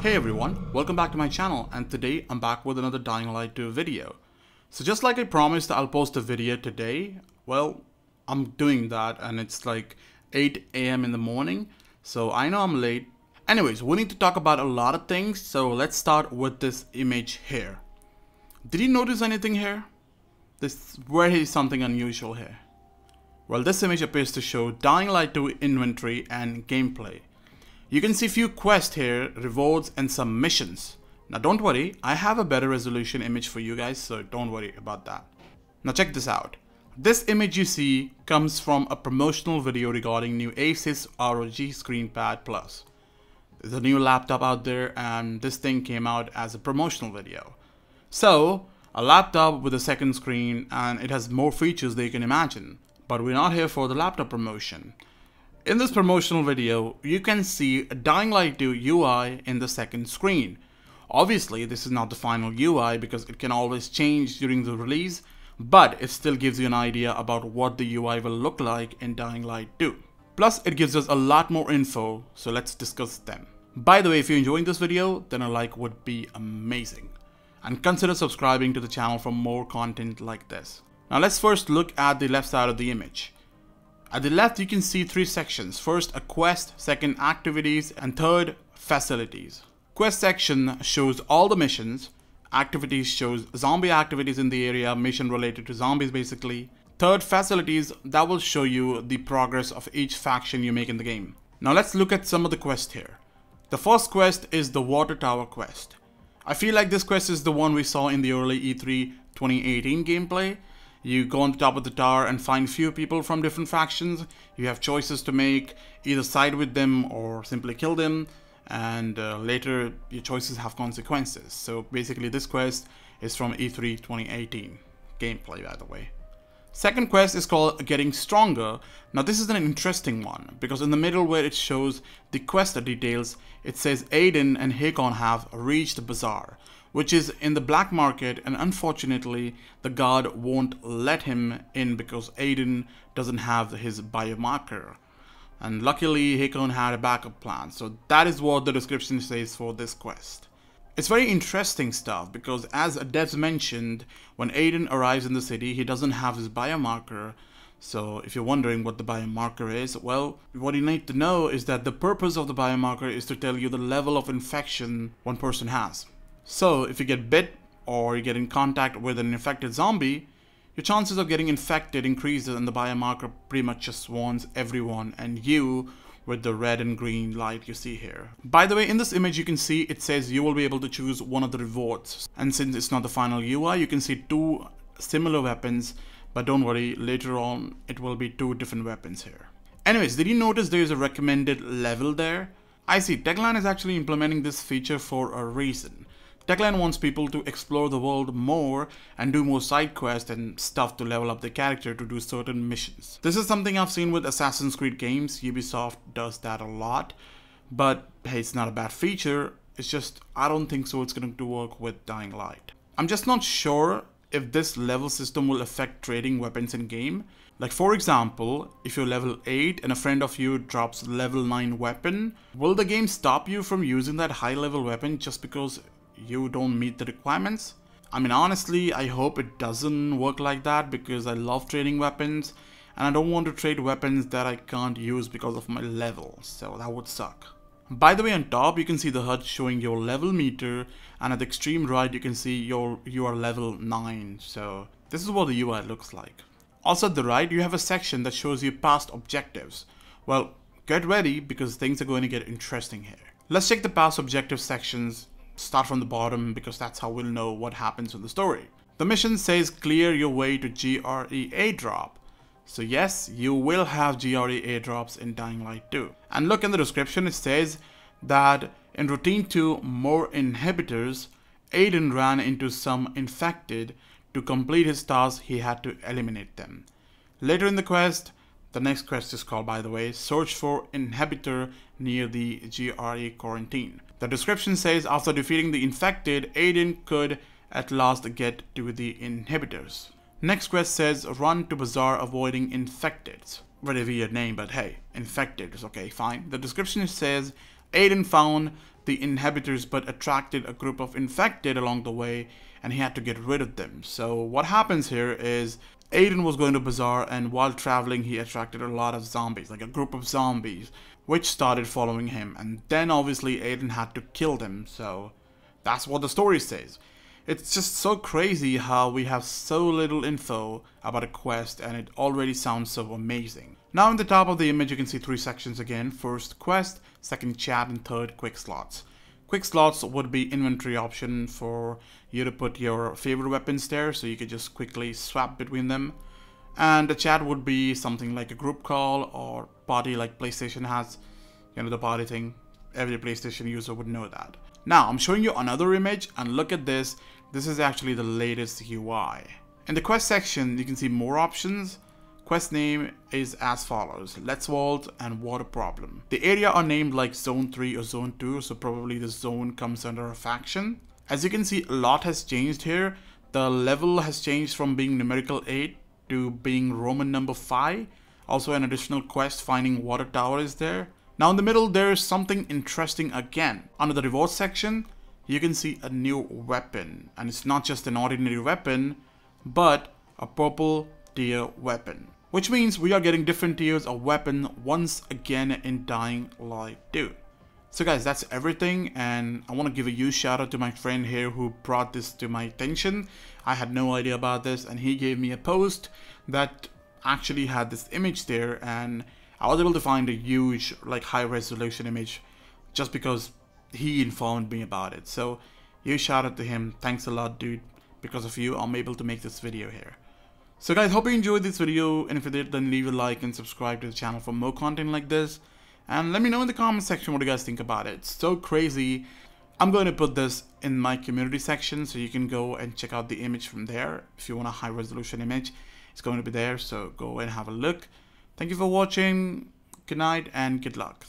Hey everyone, welcome back to my channel and today I'm back with another Dying Light 2 video. So just like I promised I'll post a video today, well, I'm doing that and it's like 8 a.m. in the morning, so I know I'm late. Anyways, we need to talk about a lot of things, so let's start with this image here. Did you notice anything here? This is something unusual here. Well, this image appears to show Dying Light 2 inventory and gameplay. You can see a few quests here, rewards and some missions. Now don't worry, I have a better resolution image for you guys, so don't worry about that. Now check this out. This image you see comes from a promotional video regarding new Asus ROG ScreenPad Plus. There's a new laptop out there and this thing came out as a promotional video. So, a laptop with a second screen and it has more features than you can imagine. But we're not here for the laptop promotion. In this promotional video, you can see a Dying Light 2 UI in the second screen. Obviously, this is not the final UI because it can always change during the release, but it still gives you an idea about what the UI will look like in Dying Light 2. Plus, it gives us a lot more info, so let's discuss them. By the way, if you're enjoying this video, then a like would be amazing. And consider subscribing to the channel for more content like this. Now let's first look at the left side of the image. At the left, you can see three sections. First, a quest, second, activities, and third, facilities. Quest section shows all the missions. Activities shows zombie activities in the area, mission related to zombies basically. Third, facilities, that will show you the progress of each faction you make in the game. Now let's look at some of the quests here. The first quest is the Water Tower quest. I feel like this quest is the one we saw in the early E3 2018 gameplay you go on the top of the tower and find few people from different factions. You have choices to make, either side with them or simply kill them. And uh, later, your choices have consequences. So basically, this quest is from E3 2018 gameplay, by the way. Second quest is called Getting Stronger. Now this is an interesting one because in the middle where it shows the quest details, it says Aiden and Hakon have reached the bazaar which is in the black market and unfortunately the guard won't let him in because Aiden doesn't have his biomarker. And luckily Hakon had a backup plan, so that is what the description says for this quest. It's very interesting stuff because as devs mentioned, when Aiden arrives in the city, he doesn't have his biomarker. So if you're wondering what the biomarker is, well, what you need to know is that the purpose of the biomarker is to tell you the level of infection one person has. So if you get bit or you get in contact with an infected zombie, your chances of getting infected increases and the biomarker pretty much just warns everyone and you with the red and green light you see here. By the way, in this image you can see it says you will be able to choose one of the rewards. And since it's not the final UI, you can see two similar weapons, but don't worry, later on it will be two different weapons here. Anyways, did you notice there is a recommended level there? I see, Techland is actually implementing this feature for a reason. Techland wants people to explore the world more and do more side quests and stuff to level up the character to do certain missions. This is something I've seen with Assassin's Creed games, Ubisoft does that a lot, but hey, it's not a bad feature, it's just, I don't think so it's going to work with Dying Light. I'm just not sure if this level system will affect trading weapons in game. Like for example, if you're level 8 and a friend of you drops level 9 weapon, will the game stop you from using that high level weapon just because you don't meet the requirements. I mean, honestly, I hope it doesn't work like that because I love trading weapons and I don't want to trade weapons that I can't use because of my level, so that would suck. By the way, on top you can see the HUD showing your level meter and at the extreme right you can see your you are level 9, so this is what the UI looks like. Also at the right you have a section that shows you past objectives. Well, get ready because things are going to get interesting here. Let's check the past objective sections start from the bottom because that's how we'll know what happens in the story. The mission says clear your way to GRE airdrop. So yes, you will have GRE airdrops in Dying Light 2. And look in the description, it says that in Routine 2 More Inhibitors, Aiden ran into some infected. To complete his task, he had to eliminate them. Later in the quest, the next quest is called, by the way, Search for Inhibitor near the GRE quarantine. The description says after defeating the infected, Aiden could at last get to the inhibitors. Next quest says run to bazaar avoiding infected. Very weird name, but hey, infected is okay, fine. The description says Aiden found the inhabitants but attracted a group of infected along the way and he had to get rid of them. So what happens here is Aiden was going to Bazaar and while traveling he attracted a lot of zombies, like a group of zombies, which started following him. And then obviously Aiden had to kill them, so that's what the story says. It's just so crazy how we have so little info about a quest and it already sounds so amazing. Now in the top of the image you can see three sections again. First quest, second chat and third quick slots. Quick slots would be inventory option for you to put your favorite weapons there so you could just quickly swap between them. And the chat would be something like a group call or party like PlayStation has, you know, the party thing. Every PlayStation user would know that. Now I'm showing you another image and look at this. This is actually the latest UI. In the quest section, you can see more options Quest name is as follows, Let's Vault and Water Problem. The area are named like Zone 3 or Zone 2, so probably the zone comes under a faction. As you can see, a lot has changed here. The level has changed from being numerical 8 to being Roman number 5. Also an additional quest finding water tower is there. Now in the middle there is something interesting again. Under the reward section, you can see a new weapon. And it's not just an ordinary weapon, but a purple tier weapon which means we are getting different tiers of weapon once again in Dying Light 2. So guys, that's everything and I want to give a huge shout out to my friend here who brought this to my attention. I had no idea about this and he gave me a post that actually had this image there and I was able to find a huge like high resolution image just because he informed me about it. So huge shout out to him. Thanks a lot dude. Because of you, I'm able to make this video here. So guys, hope you enjoyed this video and if you did then leave a like and subscribe to the channel for more content like this. And let me know in the comment section what you guys think about it. It's so crazy. I'm going to put this in my community section so you can go and check out the image from there. If you want a high resolution image, it's going to be there. So go and have a look. Thank you for watching. Good night and good luck.